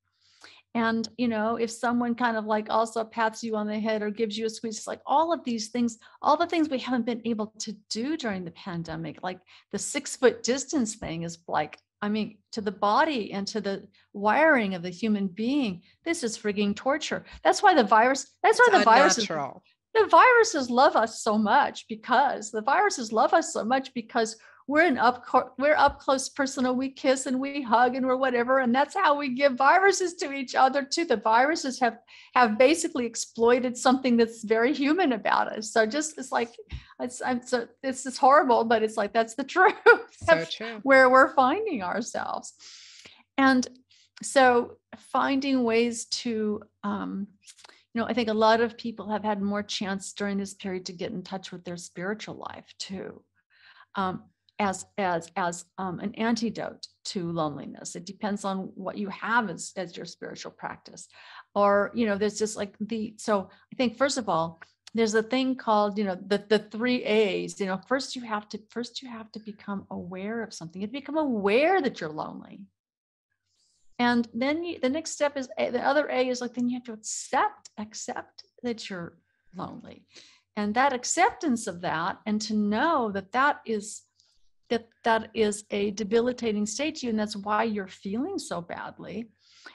And, you know, if someone kind of like also pats you on the head or gives you a squeeze, it's like all of these things, all the things we haven't been able to do during the pandemic, like the six foot distance thing is like, I mean, to the body and to the wiring of the human being, this is frigging torture. That's why the virus, that's why It's the virus is unnatural. The viruses love us so much because the viruses love us so much because we're an up we're up close personal we kiss and we hug and we're whatever and that's how we give viruses to each other too the viruses have have basically exploited something that's very human about us so just it's like it's I'm so this is horrible but it's like that's the (laughs) truth So true. where we're finding ourselves. And so finding ways to, um, know, I think a lot of people have had more chance during this period to get in touch with their spiritual life too, um, as as as um, an antidote to loneliness. It depends on what you have as as your spiritual practice, or you know, there's just like the. So I think first of all, there's a thing called you know the the three a's you know first you have to first you have to become aware of something you become aware that you're lonely and then you, the next step is A- the other a is like then you have to accept accept that you're lonely. And that acceptance of that and to know that that is that that is a debilitating state to you and that's why you're feeling so badly.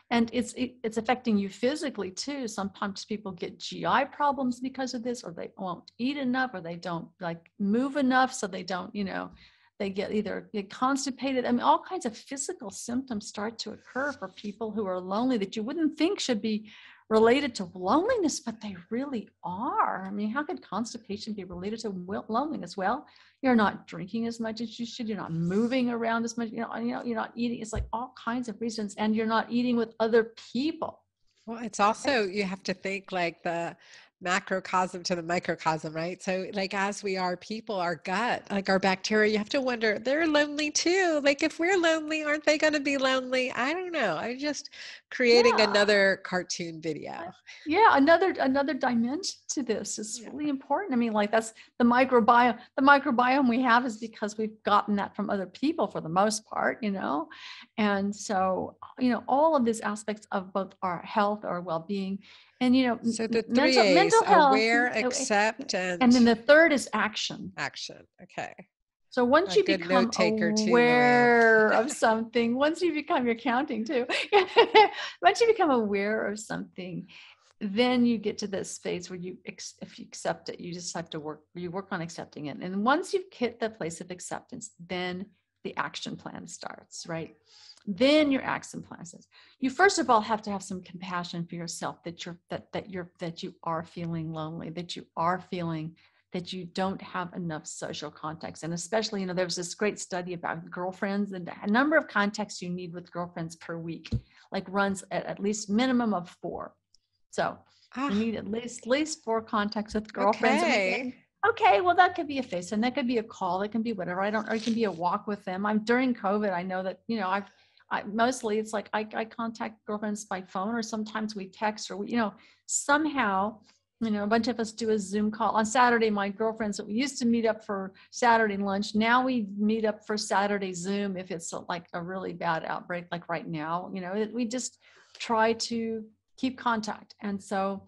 And it's it, it's affecting you physically too. Sometimes people get gi problems because of this or they won't eat enough or they don't like move enough so they don't you know they get either get constipated. I mean all kinds of physical symptoms start to occur for people who are lonely that you wouldn't think should be related to loneliness but they really are. I mean how could constipation be related to loneliness? Well you're not drinking as much as you should you're not moving around as much you know, you know you're not eating it's like all kinds of reasons and you're not eating with other people. Well, it's also, you have to think like the macrocosm to the microcosm, right? So, like, as we are people, our gut, like our bacteria, you have to wonder, they're lonely too. Like, if we're lonely, aren't they going to be lonely? I don't know. I'm just creating Yeah. another cartoon video. yeah another another dimension to this is Yeah. really important i mean like that's the microbiome the microbiome we have is because we've gotten that from other people for the most part you know and so you know all of these aspects of both our health our well-being and you know So, the three mental, A's mental health aware, accept, and, and then the third is action action. Okay. so once A you become aware of (laughs) something, once you become, you're counting too. (laughs) once you become aware of something, then you get to this phase where you, if you accept it, you just have to work, you work on accepting it. And once you've hit the place of acceptance, then the action plan starts, right? Then your action plan says, you first of all have to have some compassion for yourself that you're, that, that you're, that you are feeling lonely, that you are feeling that you don't have enough social contacts. And especially, you know, there was this great study about girlfriends and a number of contacts you need with girlfriends per week, like runs at at least minimum of four. So Ah, you need at least at least four contacts with girlfriends. okay. Okay, well, that could be a face and that could be a call. It can be whatever. I don't, or it can be a walk with them. I'm during COVID. I know that, you know, I've, I mostly it's like I, I contact girlfriends by phone or sometimes we text or we, you know, somehow, you know, a bunch of us do a Zoom call on Saturday. My girlfriends that we used to meet up for Saturday lunch. Now we meet up for Saturday Zoom if it's a, like a really bad outbreak, like right now, you know, it- we just try to keep contact. And so,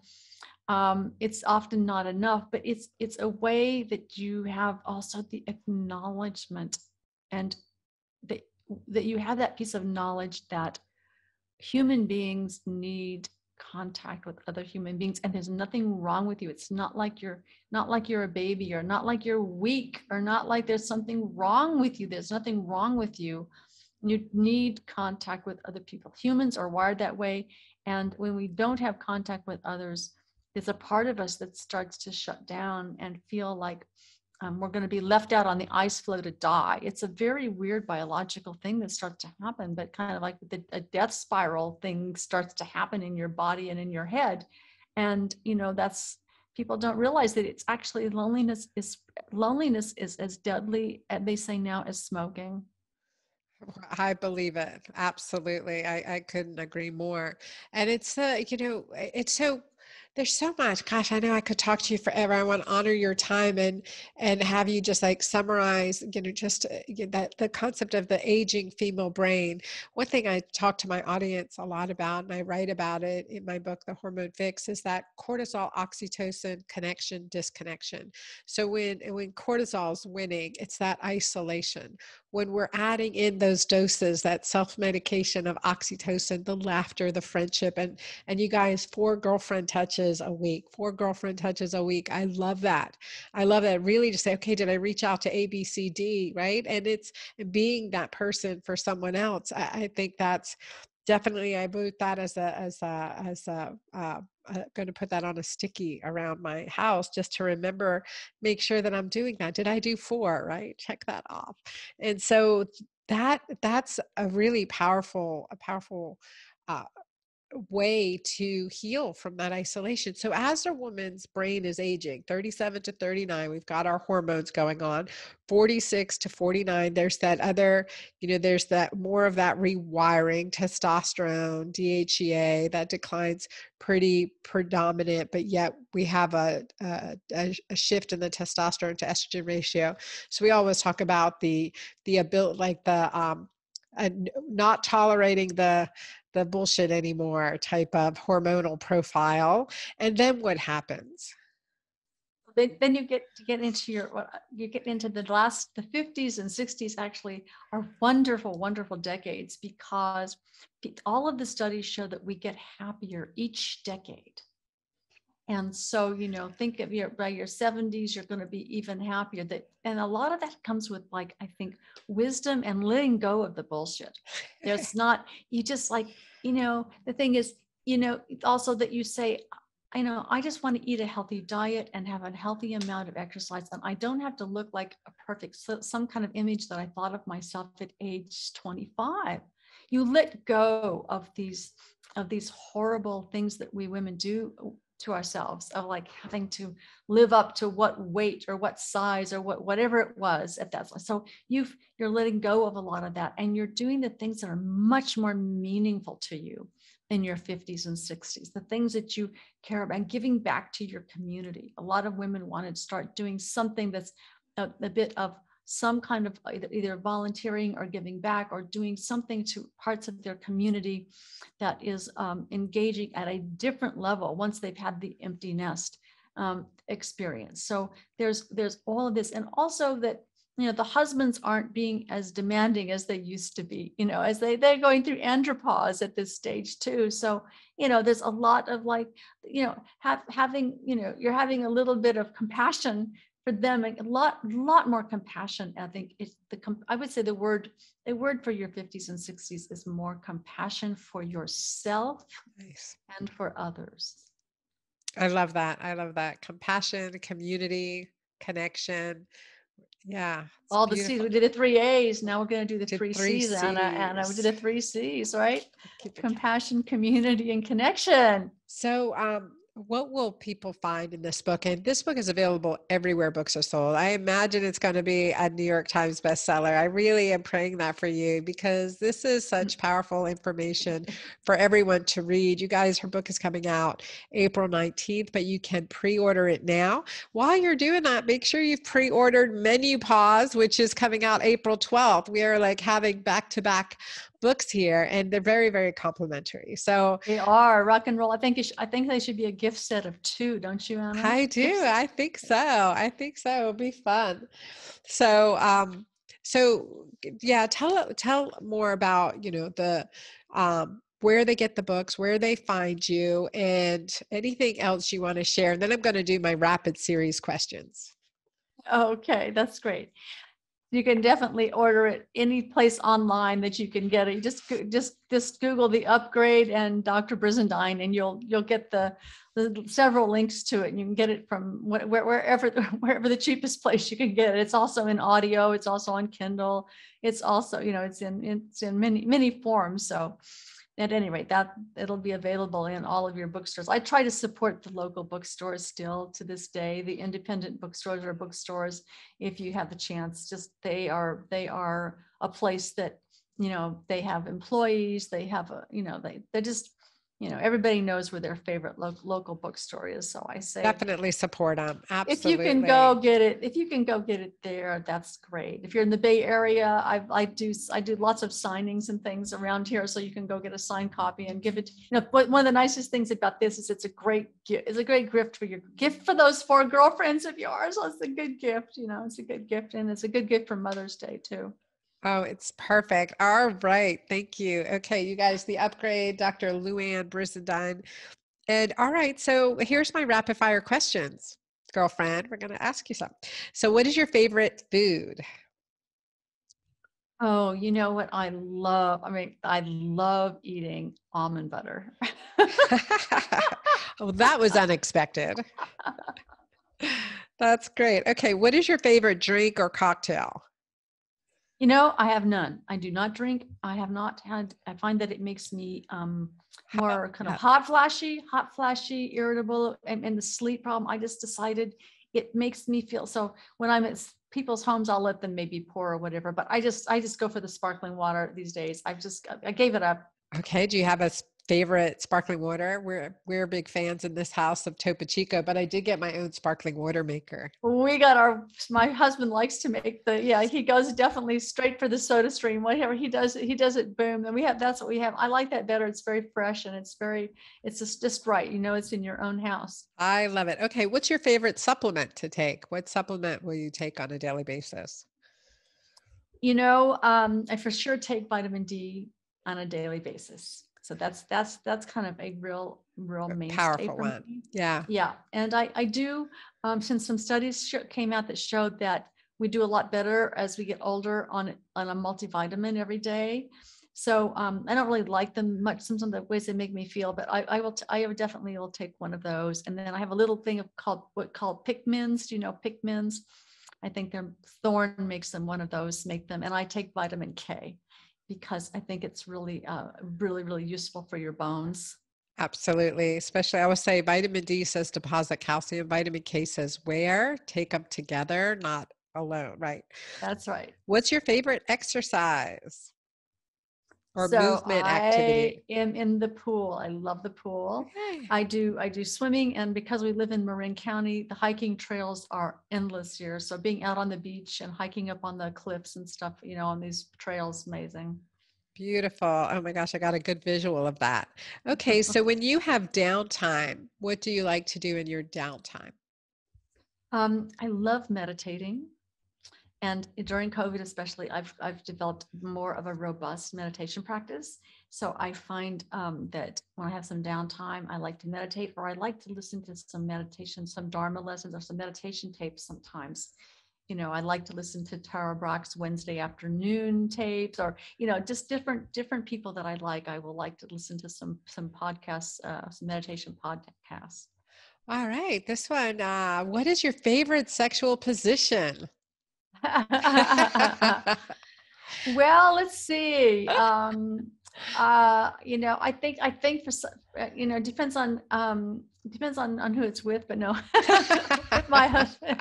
um, it's often not enough, but it's it's a way that you have also the acknowledgement and that that you have that piece of knowledge that human beings need contact with other human beings and there's nothing wrong with you. It's not like you're not like you're a baby or not like you're weak or not like there's something wrong with you. There's nothing wrong with you. You need contact with other people. Humans are wired that way and when we don't have contact with others there's a part of us that starts to shut down and feel like um, we're going to be left out on the ice floe to die. It's a very weird biological thing that starts to happen, but kind of like the a death spiral thing starts to happen in your body and in your head. And you know, that's people don't realize that it's actually loneliness is loneliness is as deadly, as they say now, as smoking. (laughs) I believe it. Absolutely. I, I couldn't agree more. And it's, uh, you know, it's so there's so much. Gosh, I know I could talk to you forever. I want to honor your time and and have you just like summarize, you know, just uh, that the concept of the aging female brain. One thing I talk to my audience a lot about, and I write about it in my book, The Hormone Fix, is that cortisol oxytocin connection disconnection. So when when cortisol's winning, it's that isolation when we're adding in those doses that self-medication of oxytocin the laughter the friendship and and you guys four girlfriend touches a week four girlfriend touches a week i love that i love that really to say okay did i reach out to a b c d right and it's being that person for someone else i, I think that's definitely i vote that as a as a as a uh, I'm going to put that on a sticky around my house just to remember, make sure that I'm doing that. Did I do four? Right? Check that off. And so that that's a really powerful, a powerful uh, way to heal from that isolation. So as a woman's brain is aging, 37 to 39, we've got our hormones going on. 46 to 49, there's that other, you know, there's that more of that rewiring, testosterone, DHEA that declines pretty predominant, but yet we have a, a, a shift in the testosterone to estrogen ratio. So we always talk about the the ability, like the um, and not tolerating the the bullshit anymore type of hormonal profile and then what happens? Then, then you get to get into your you get into the last the 50s and 60s actually are wonderful wonderful decades because all of the studies show that we get happier each decade and so, you know, think of your by your 70s, you're going to be even happier. That and a lot of that comes with like I think wisdom and letting go of the bullshit. There's (laughs) not you just like, you know, the thing is, you know, also that you say, I know I just want to eat a healthy diet and have a healthy amount of exercise. And I don't have to look like a perfect some kind of image that I thought of myself at age 25. You let go of these of these horrible things that we women do to ourselves of like having to live up to what weight or what size or what whatever it was if that's so you've you're letting go of a lot of that and you're doing the things that are much more meaningful to you in your 50s and 60s the things that you care about and giving back to your community. A lot of women want to start doing something that's a, a bit of some kind of either, volunteering or giving back or doing something to parts of their community that is um, engaging at a different level once they've had the empty nest um, experience. So there's there's all of this, and also that you know the husbands aren't being as demanding as they used to be. You know, as they they're going through andropause at this stage too. So you know, there's a lot of like you know have having you know you're having a little bit of compassion for them a lot lot more compassion i think it's the i would say the word the word for your 50s and 60s is more compassion for yourself nice. and for others i love that i love that compassion community connection yeah all the C's. We did the three A's. Now we're going to do the three, three C's, C's, Anna. Anna, we did the three C's, right? Compassion, community, and connection. So, um, what will people find in this book? And this book is available everywhere books are sold. I imagine it's going to be a New York Times bestseller. I really am praying that for you because this is such (laughs) powerful information for everyone to read. You guys, her book is coming out April 19th, but you can pre order it now. While you're doing that, make sure you've pre ordered MenuPause, which is coming out April 12th. We are like having back to back books here and they're very very complimentary so they are rock and roll i think sh- i think they should be a gift set of two don't you Anna? i do i think so i think so it'll be fun so um so yeah tell tell more about you know the um where they get the books, where they find you, and anything else you want to share. And then I'm going to do my rapid series questions. Okay, that's great you can definitely order it any place online that you can get it. Just just just Google the upgrade and Dr. Brizendine, and you'll you'll get the, the several links to it. And you can get it from where, wherever (laughs) wherever the cheapest place you can get it. It's also in audio. It's also on Kindle. It's also you know it's in it's in many many forms. So at any rate, that it'll be available in all of your bookstores. I try to support the local bookstores still to this day. The independent bookstores or bookstores, if you have the chance, just they are they are a place that you know, they have employees, they have a, you know, they, they just, you know, everybody knows where their favorite lo- local bookstore is. So I say, Definitely support them. Absolutely. if you can go get it, if you can go get it there, that's great. If you're in the Bay Area, I, I do, I do lots of signings and things around here. So you can go get a signed copy and give it, you know, one of the nicest things about this is it's a great gift. It's a great gift for your gift for those four (laughs) girlfriends of yours. It's a good gift, you know, it's a good gift. And it's a good gift for Mother's Day too. Oh, it's perfect. All right. Thank you. Okay, you guys, the upgrade, Dr. Louann Brizendine. And all right, so here's my rapid fire questions, girlfriend. We're going to ask you some. So, what is your favorite food? Oh, you know what? I love, I mean, I love eating almond butter. (laughs) oh, that was unexpected. (laughs) That's great. Okay, what is your favorite drink or cocktail? You know, I have none. I do not drink. I have not had, I find that it makes me um more kind of hot flashy, hot flashy, irritable, and, and the sleep problem. I just decided it makes me feel so when I'm at people's homes, I'll let them maybe pour or whatever, but I just I just go for the sparkling water these days. I've just I gave it up. Okay, do you have a favorite sparkling water? We're we're big fans in this house of Topo Chico, but I did get my own sparkling water maker. We got our my husband likes to make the yeah, he goes definitely straight for the SodaStream. Whatever he does, he does it boom. And we have that's what we have. I like that better. It's very fresh and it's very it's just just right. You know, it's in your own house. I love it. Okay, what's your favorite supplement to take? What supplement will you take on a daily basis? You know, um, I for sure take vitamin D on a daily basis. So that's that's that's kind of a real real main powerful one. me. Yeah. Yeah, and I I do um, since some studies sho- came out that showed that we do a lot better as we get older on on a multivitamin every day. So um, I don't really like them much. Sometimes the ways they make me feel, but I, I will t- I will definitely will take one of those. And then I have a little thing of called what called Pickmins. Do you know Pickmins? I think their Thorne makes them one of those. Make them, and I take vitamin K because I think it's really uh, really really useful for your bones. Absolutely. Especially, I would say vitamin D says deposit calcium, vitamin K says wear, take them together, not alone, right? That's right. What's your favorite exercise or so movement activity? I am in the pool. I love the pool. Okay. I do I do swimming and because we live in Marin County, the hiking trails are endless here. So being out on the beach and hiking up on the cliffs and stuff, you know, on these trails, amazing. Beautiful. Oh my gosh, I got a good visual of that. Okay, so (laughs) when you have downtime, what do you like to do in your downtime? Um, I love meditating. And during COVID, especially, I've I've developed more of a robust meditation practice. So I find um, that when I have some downtime, I like to meditate, or I like to listen to some meditation, some Dharma lessons, or some meditation tapes. Sometimes, you know, I like to listen to Tara Brach's Wednesday afternoon tapes, or you know, just different different people that I like. I will like to listen to some some podcasts, uh, some meditation podcasts. All right, this one. Uh, what is your favorite sexual position? (laughs) well, let's see. Um, uh, you know, I think I think for uh, you know depends on um, depends on on who it's with, but no, (laughs) my husband.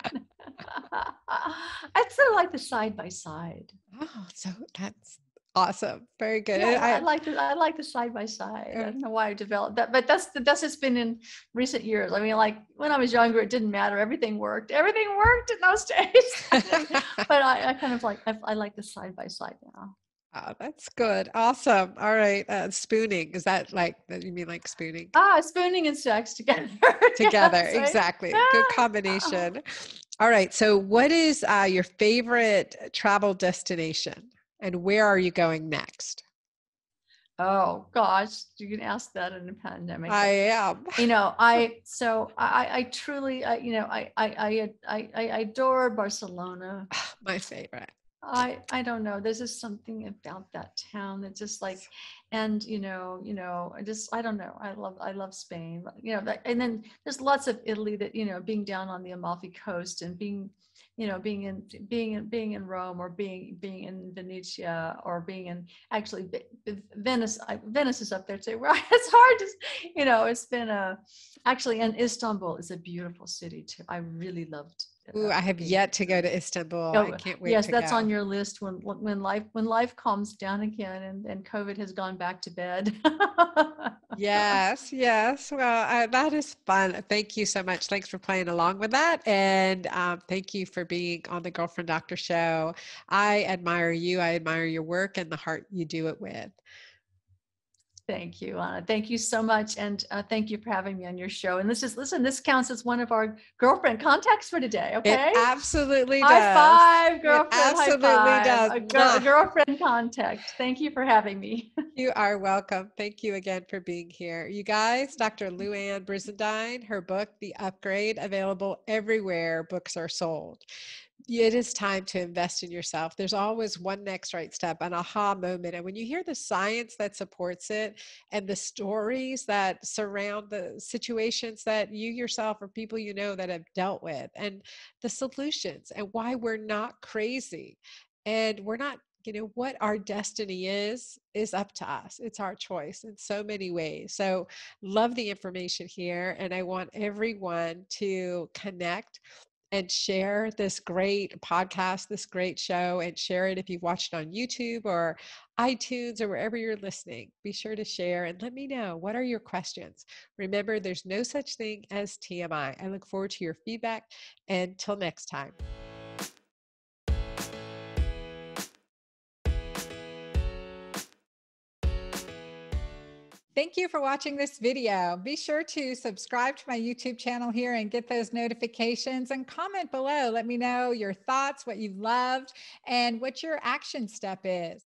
I sort of like the side by side. oh, so that's awesome. Very good. Yeah, I, I- like the I like the side by side. I don't know why I developed that, but that's that's just been in recent years. I mean, like when I was younger, it didn't matter. Everything worked. Everything worked in those (laughs) days. (laughs) but I, I kind of like I, I like the side by side now. Oh, that's good. Awesome. All right. Uh, spooning. Is that like, that you mean like spooning? Ah, spooning and sex together. (laughs) Together. Yes, right? Exactly. Good Ah. combination. All right. So, what is uh, your favorite travel destination and where are you going next? Oh gosh, you can ask that in a pandemic. I am. (laughs) you know, I so I I truly I you know I I I I, I adore Barcelona. Ah, my favorite. I I don't know. There's just something about that town that just like, and you know, you know, I just I don't know. I love I love Spain. You know, that, and then there's lots of Italy that you know, being down on the Amalfi Coast and being, you know, being in being in being in Rome or being being in Venetia or being in actually Ve- Ve- Venice. Venice is up there too. (laughs) Where it's hard to, you know, it's been a actually and Istanbul is a beautiful city too. I really loved Ooh, I have yet to go to Istanbul. Oh, I can't wait. yes, that's go. on your list when when life when life calms down again and and COVID has gone back to bed. (laughs) yes, yes. Well, uh, that is fun. Thank you so much. Thanks for playing along with that. And um, thank you for being on the Girlfriend Doctor Show. I admire you. I admire your work and the heart you do it with. Thank you, Anna. Thank you so much. And uh, thank you for having me on your show. And this is, listen, this counts as one of our girlfriend contacts for today. Okay. It absolutely high does. five, girlfriend. absolutely high five. does. A, gir- a girlfriend contact. Thank you for having me. (laughs) You are welcome. Thank you again for being here. You guys, Dr. Louann Brizendine, her book, The Upgrade, available everywhere books are sold. It is time to invest in yourself. There's always one next right step, an aha moment. And when you hear the science that supports it and the stories that surround the situations that you yourself or people you know that have dealt with, and the solutions and why we're not crazy and we're not you know what our destiny is is up to us it's our choice in so many ways so love the information here and i want everyone to connect and share this great podcast this great show and share it if you've watched it on youtube or itunes or wherever you're listening. Be sure to share and let me know what are your questions? Remember there's no such thing as tmi i look forward to your feedback. Until next time Thank you for watching this video. Be sure to subscribe to my YouTube channel here and get those notifications and comment below. Let me know your thoughts, what you loved, and what your action step is.